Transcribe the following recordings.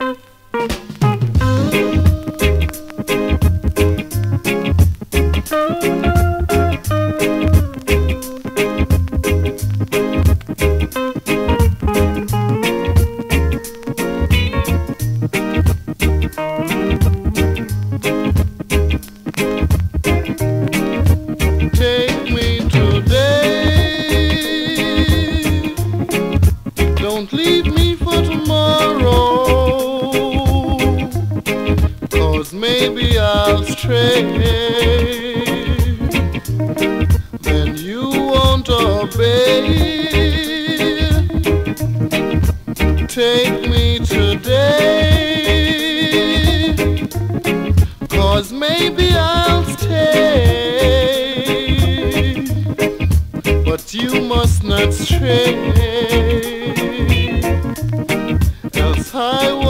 Take Cause maybe I'll stray. Then you won't obey. Take me today. Cause maybe I'll stay. But you must not stray. Else I won't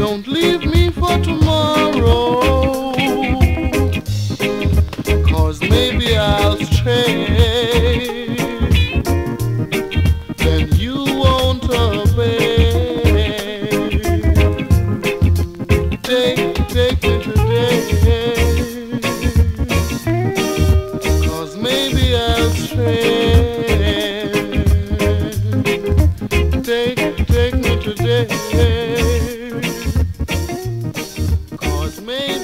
Don't leave me for tomorrow. Cause maybe I'll stray. me.